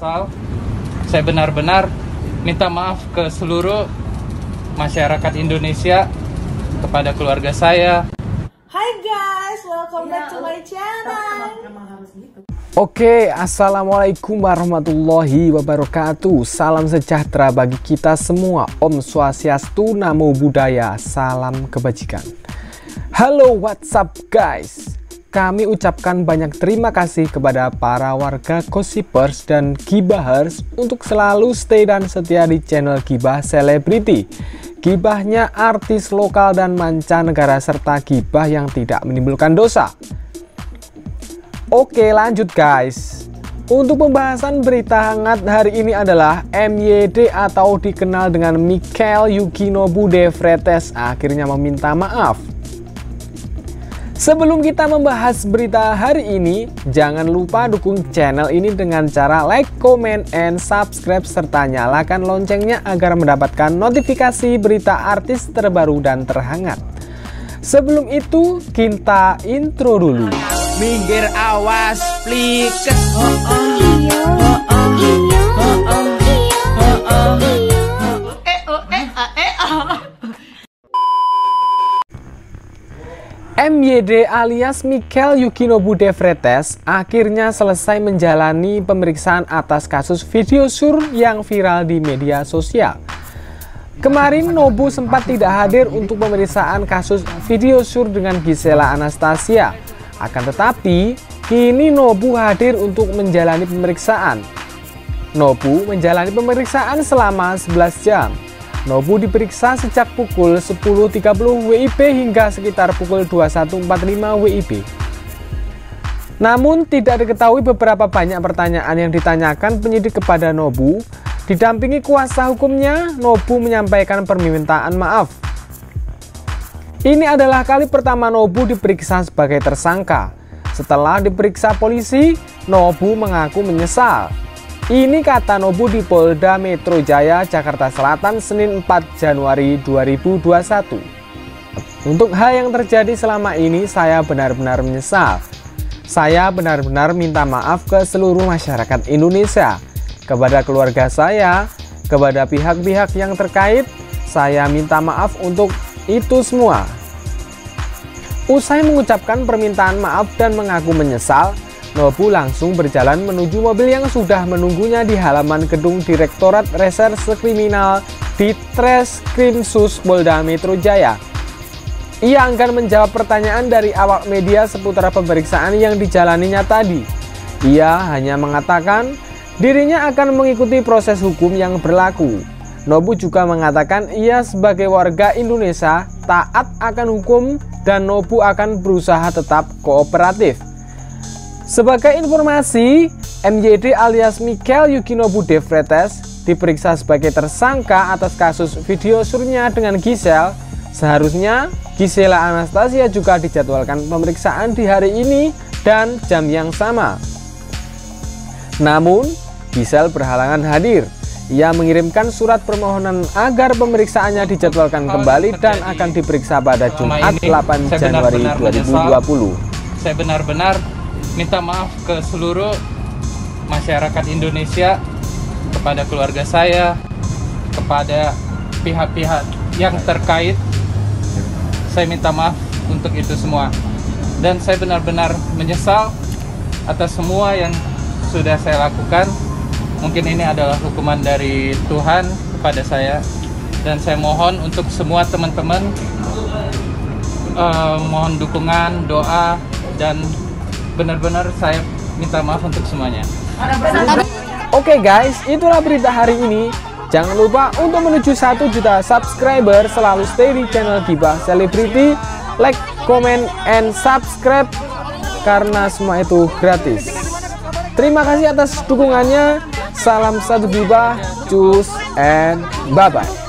menyesal. Saya benar-benar minta maaf ke seluruh masyarakat Indonesia, kepada keluarga saya. Hai guys, welcome back to my channel. Oke, assalamualaikum warahmatullahi wabarakatuh. Salam sejahtera bagi kita semua. Om Swastiastu, Namo Buddhaya, salam kebajikan. Halo, what's up guys? Kami ucapkan banyak terima kasih kepada para warga Gossipers dan Gibahers untuk selalu stay dan setia di channel Gibah Celebrity. Gibahnya artis lokal dan mancanegara serta gibah yang tidak menimbulkan dosa. Oke lanjut guys. Untuk pembahasan berita hangat hari ini adalah MYD atau dikenal dengan Mikhail Yukinobu De Fretes akhirnya meminta maaf Sebelum kita membahas berita hari ini, jangan lupa dukung channel ini dengan cara like, comment, and subscribe serta nyalakan loncengnya agar mendapatkan notifikasi berita artis terbaru dan terhangat. Sebelum itu, kita intro dulu. Minggir awas, plikes. Oh, oh. MYD alias Mikhail Yukinobu De Fretes akhirnya selesai menjalani pemeriksaan atas kasus video sur yang viral di media sosial. Kemarin Nobu sempat tidak hadir untuk pemeriksaan kasus video sur dengan Gisela Anastasia. Akan tetapi, kini Nobu hadir untuk menjalani pemeriksaan. Nobu menjalani pemeriksaan selama 11 jam. Nobu diperiksa sejak pukul 10.30 WIB hingga sekitar pukul 21.45 WIB. Namun tidak diketahui beberapa banyak pertanyaan yang ditanyakan penyidik kepada Nobu. Didampingi kuasa hukumnya, Nobu menyampaikan permintaan maaf. Ini adalah kali pertama Nobu diperiksa sebagai tersangka. Setelah diperiksa polisi, Nobu mengaku menyesal ini kata Nobu di Polda Metro Jaya, Jakarta Selatan, Senin 4 Januari 2021. Untuk hal yang terjadi selama ini, saya benar-benar menyesal. Saya benar-benar minta maaf ke seluruh masyarakat Indonesia, kepada keluarga saya, kepada pihak-pihak yang terkait. Saya minta maaf untuk itu semua. Usai mengucapkan permintaan maaf dan mengaku menyesal, Nobu langsung berjalan menuju mobil yang sudah menunggunya di halaman gedung Direktorat Reserse Kriminal di Treskrimsus Polda Metro Jaya. Ia akan menjawab pertanyaan dari awak media seputar pemeriksaan yang dijalaninya tadi. Ia hanya mengatakan dirinya akan mengikuti proses hukum yang berlaku. Nobu juga mengatakan ia sebagai warga Indonesia taat akan hukum dan Nobu akan berusaha tetap kooperatif. Sebagai informasi, MYD alias Mikhail Yukinobu De Fretes diperiksa sebagai tersangka atas kasus video surnya dengan Gisel. Seharusnya Gisela Anastasia juga dijadwalkan pemeriksaan di hari ini dan jam yang sama. Namun, Gisel berhalangan hadir. Ia mengirimkan surat permohonan agar pemeriksaannya dijadwalkan kembali dan akan diperiksa pada Jumat 8 Januari 2020. Saya benar-benar minta maaf ke seluruh masyarakat Indonesia, kepada keluarga saya, kepada pihak-pihak yang terkait. Saya minta maaf untuk itu semua. Dan saya benar-benar menyesal atas semua yang sudah saya lakukan. Mungkin ini adalah hukuman dari Tuhan kepada saya. Dan saya mohon untuk semua teman-teman uh, mohon dukungan, doa, dan benar-benar saya minta maaf untuk semuanya. Oke okay guys, itulah berita hari ini. Jangan lupa untuk menuju 1 juta subscriber selalu stay di channel Gibah Celebrity, like, comment, and subscribe karena semua itu gratis. Terima kasih atas dukungannya. Salam satu Gibah, cus, and bye-bye.